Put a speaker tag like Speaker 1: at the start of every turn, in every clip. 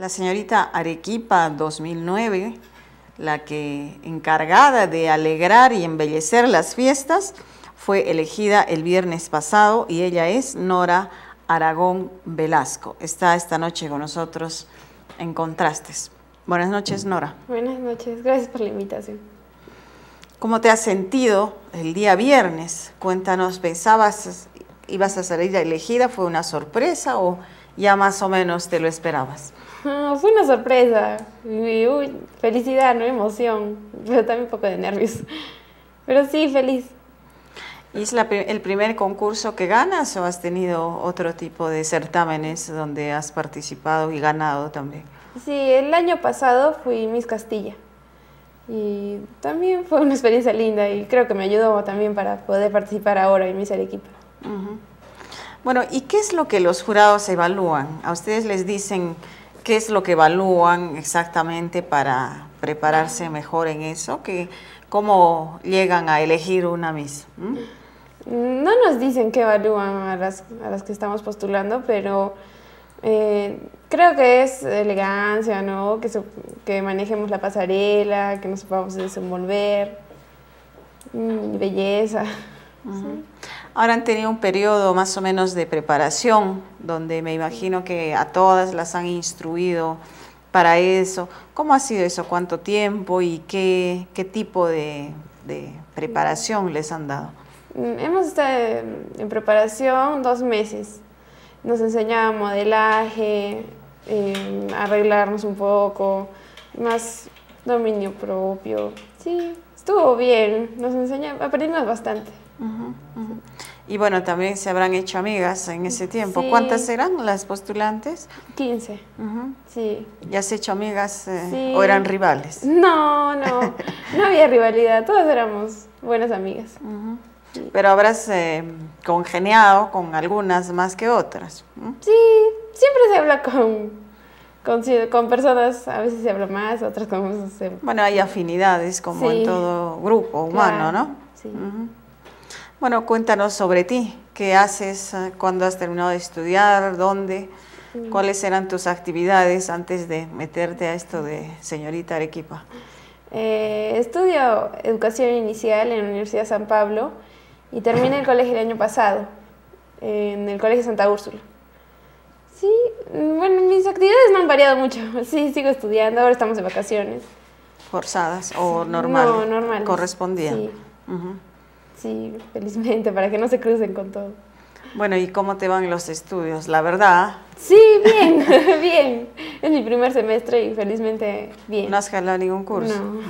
Speaker 1: La señorita Arequipa 2009, la que encargada de alegrar y embellecer las fiestas, fue elegida el viernes pasado y ella es Nora Aragón Velasco. Está esta noche con nosotros en Contrastes. Buenas noches, Nora.
Speaker 2: Buenas noches, gracias por la invitación.
Speaker 1: ¿Cómo te has sentido el día viernes? Cuéntanos, ¿pensabas ibas a salir elegida? ¿Fue una sorpresa o ya más o menos te lo esperabas?
Speaker 2: Fue una sorpresa. uy, felicidad, no emoción, pero también un poco de nervios. Pero sí, feliz.
Speaker 1: ¿Y es el primer concurso que ganas o has tenido otro tipo de certámenes donde has participado y ganado también?
Speaker 2: Sí, el año pasado fui Miss Castilla y también fue una experiencia linda y creo que me ayudó también para poder participar ahora en Miss Arequipa.
Speaker 1: Bueno, ¿y qué es lo que los jurados evalúan? ¿A ustedes les dicen qué es lo que evalúan exactamente para prepararse mejor en eso? ¿Que, ¿Cómo llegan a elegir una Miss? ¿Mm?
Speaker 2: No nos dicen qué evalúan a las, a las que estamos postulando, pero eh, creo que es elegancia, ¿no? Que, que manejemos la pasarela, que nos sepamos desenvolver, mm, belleza.
Speaker 1: Ahora han tenido un periodo más o menos de preparación, donde me imagino que a todas las han instruido para eso. ¿Cómo ha sido eso? ¿Cuánto tiempo y qué, qué tipo de, preparación les han dado?
Speaker 2: Mm, hemos estado en preparación dos meses. Nos enseñaba modelaje, em, arreglarnos un poco, más dominio propio. Sí, estuvo bien, nos enseñaba, aprendimos bastante.
Speaker 1: Y bueno, también se habrán hecho amigas en ese tiempo. ¿Cuántas eran las postulantes?
Speaker 2: 15. Sí.
Speaker 1: ¿Ya has hecho amigas eh, o eran rivales?
Speaker 2: No, no. no había rivalidad. Todas éramos buenas amigas.
Speaker 1: Pero habrás eh, congeniado con algunas más que otras.
Speaker 2: Sí, siempre se habla con, con, personas, a veces se habla más, otras con...
Speaker 1: Bueno, hay afinidades como en todo grupo humano, ¿no?
Speaker 2: Sí.
Speaker 1: Bueno, cuéntanos sobre ti. ¿Qué haces eh, cuando has terminado de estudiar? ¿Dónde? ¿Cuáles eran tus actividades antes de meterte a esto de señorita Arequipa?
Speaker 2: Eh, estudio educación inicial en la Universidad de San Pablo y terminé el colegio el año pasado, en el Colegio Santa Úrsula. Sí, bueno, mis actividades no han variado mucho. Sí, sigo estudiando, ahora estamos de vacaciones.
Speaker 1: ¿Forzadas o normal?
Speaker 2: No, normal.
Speaker 1: ¿Correspondían?
Speaker 2: Sí. Sí, felizmente, para que no se crucen con todo.
Speaker 1: Bueno, ¿y cómo te van los estudios? La verdad.
Speaker 2: Sí, bien, bien. Es mi primer semestre y felizmente bien.
Speaker 1: ¿No has jalado ningún curso?
Speaker 2: No.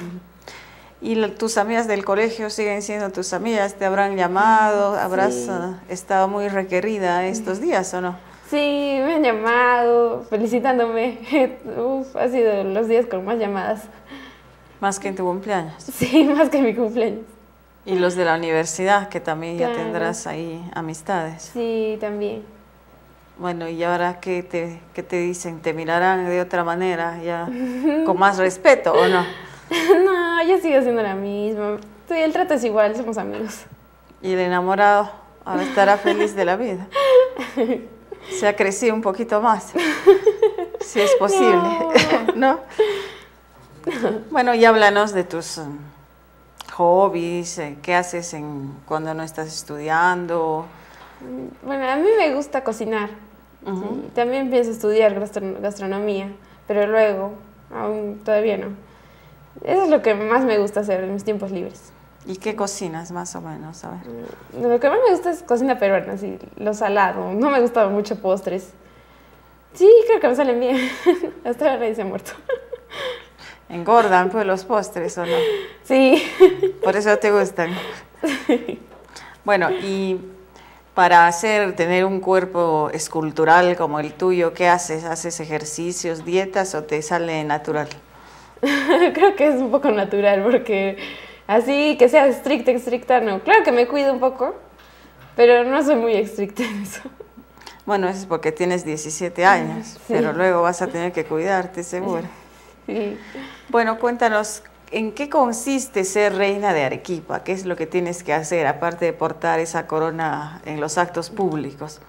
Speaker 1: ¿Y tus amigas del colegio siguen siendo tus amigas? ¿Te habrán llamado? ¿Habrás ah, estado muy requerida estos días o no?
Speaker 2: Sí, me han llamado felicitándome. Uf, ha sido los días con más llamadas.
Speaker 1: ¿Más que en tu cumpleaños?
Speaker 2: Sí, más que en mi cumpleaños.
Speaker 1: Y los de la universidad, que también ya tendrás ahí amistades.
Speaker 2: Sí, también.
Speaker 1: Bueno, ¿y ahora qué te, qué te dicen? ¿Te mirarán de otra manera, ya con más respeto o no?
Speaker 2: no, yo sigo siendo la misma. Sí, el trato es igual, somos amigos.
Speaker 1: ¿Y el enamorado ahora estará feliz de la vida? Se ha crecido un poquito más, si es posible, ¿no? Bueno, y háblanos de tus hobbies? Eh, ¿Qué haces en, cuando no estás estudiando?
Speaker 2: Bueno, a mí me gusta cocinar. También pienso estudiar gastronomía, pero luego, aún todavía no. Eso es lo que más me gusta hacer en mis tiempos libres.
Speaker 1: ¿Y qué cocinas más o menos? A ver.
Speaker 2: Mm, lo que más me gusta es cocina peruana, así, lo salado. No me gustan mucho postres. Sí, creo que me salen bien. Hasta ahora se ha muerto.
Speaker 1: Engordan pues los postres, ¿o no?
Speaker 2: Sí.
Speaker 1: Por eso te gustan. Bueno, y para hacer, tener un cuerpo escultural como el tuyo, ¿qué haces? ¿Haces ejercicios, dietas o te sale natural?
Speaker 2: Creo que es un poco natural porque así que sea estricta, estricta, no. Claro que me cuido un poco, pero no soy muy estricta en eso.
Speaker 1: Bueno, eso es porque tienes 17 años, pero luego vas a tener que cuidarte, seguro. Bueno, cuéntanos, ¿en qué consiste ser reina de Arequipa? ¿Qué es lo que tienes que hacer, aparte de portar esa corona en los actos públicos?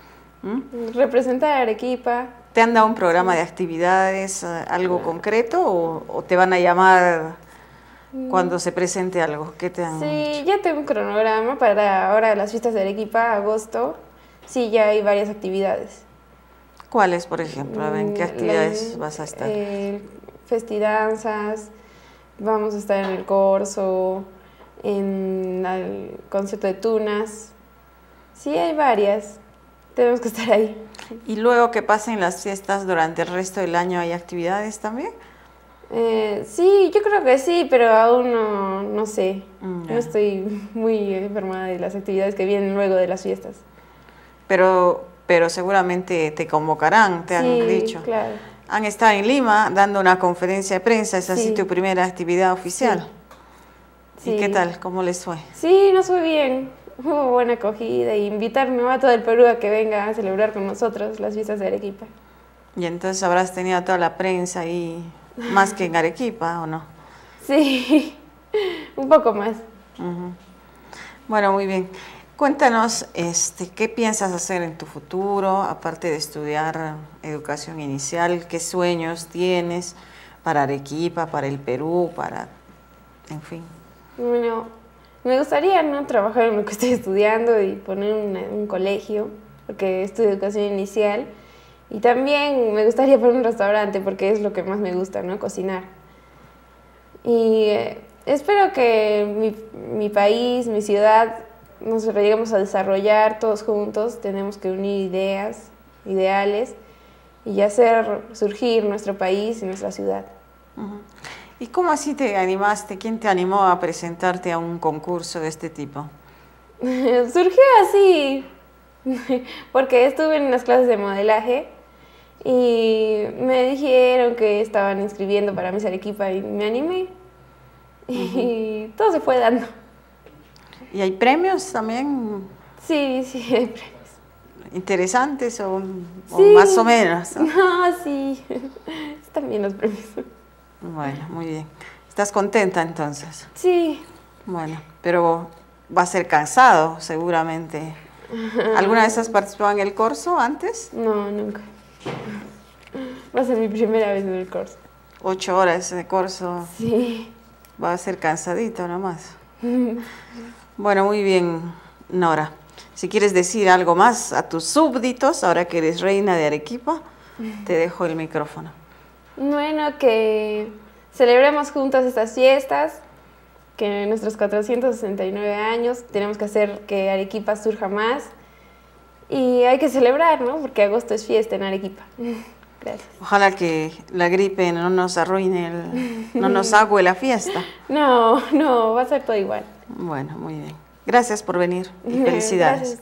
Speaker 2: ¿Mm? Representar a Arequipa,
Speaker 1: ¿Te han dado un programa de actividades, eh, algo concreto o, te van a llamar cuando se presente algo? ¿Qué te han
Speaker 2: Sí, ya tengo un cronograma para ahora las fiestas de Arequipa, agosto. Sí, ya hay varias actividades.
Speaker 1: ¿Cuáles, por ejemplo? ¿En qué mm, actividades vas a estar?
Speaker 2: Eh, festidanzas, vamos a estar en el corso, en el concierto de tunas. Sí, hay varias. Tenemos que estar ahí.
Speaker 1: ¿Y luego que pasen las fiestas durante el resto del año hay actividades también?
Speaker 2: Eh, sí, yo creo que sí, pero aún no, sé. Mm, no estoy muy enfermada de las actividades que vienen luego de las fiestas.
Speaker 1: Pero, pero seguramente te convocarán, te han dicho.
Speaker 2: Claro.
Speaker 1: Han estado en Lima dando una conferencia de prensa, es así tu primera actividad oficial. ¿Y qué tal? ¿Cómo les fue?
Speaker 2: Sí, nos fue bien hubo buena acogida y invitarme a todo el Perú a que venga a celebrar con nosotros las fiestas de Arequipa.
Speaker 1: Y entonces habrás tenido toda la prensa ahí, más que en Arequipa, ¿o no?
Speaker 2: Sí, un poco más.
Speaker 1: Bueno, muy bien. Cuéntanos, este, ¿qué piensas hacer en tu futuro, aparte de estudiar educación inicial? ¿Qué sueños tienes para Arequipa, para el Perú, para, en fin?
Speaker 2: Bueno, me gustaría ¿no? trabajar en lo que estoy estudiando y poner un, colegio, porque estudio educación inicial. Y también me gustaría poner un restaurante, porque es lo que más me gusta, ¿no? Cocinar. Y eh, espero que mi, mi, país, mi ciudad, nos lleguemos a desarrollar todos juntos. Tenemos que unir ideas, ideales, y hacer surgir nuestro país y nuestra ciudad.
Speaker 1: ¿Y cómo así te animaste? ¿Quién te animó a presentarte a un concurso de este tipo?
Speaker 2: Surgió así, porque estuve en las clases de modelaje y me dijeron que estaban inscribiendo para Miss Arequipa y me animé. Y todo se fue dando.
Speaker 1: ¿Y hay premios también?
Speaker 2: Sí, sí, hay premios.
Speaker 1: ¿Interesantes o, más o menos?
Speaker 2: No, sí, están bien los premios.
Speaker 1: Bueno, muy bien. ¿Estás contenta entonces?
Speaker 2: Sí.
Speaker 1: Bueno, pero va a ser cansado seguramente. ¿Alguna vez has participado en el curso antes?
Speaker 2: No, nunca. Va a ser mi primera vez en el curso.
Speaker 1: Ocho horas de curso.
Speaker 2: Sí.
Speaker 1: Va a ser cansadito nomás. Bueno, muy bien, Nora. Si quieres decir algo más a tus súbditos, ahora que eres reina de Arequipa, te dejo el micrófono.
Speaker 2: Bueno, que celebremos juntos estas fiestas, que en nuestros 469 años tenemos que hacer que Arequipa surja más y hay que celebrar, ¿no? Porque agosto es fiesta en Arequipa. Gracias.
Speaker 1: Ojalá que la gripe no nos arruine, no nos agüe la fiesta.
Speaker 2: No, no, va a ser todo igual.
Speaker 1: Bueno, muy bien. Gracias por venir y felicidades.